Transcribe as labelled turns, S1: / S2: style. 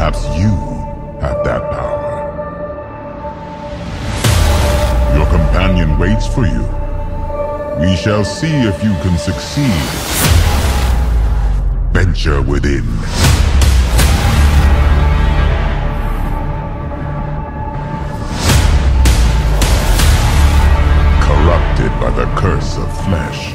S1: Perhaps you have that power. Your companion waits for you. We shall see if you can succeed. Venture within. Corrupted by the curse of flesh.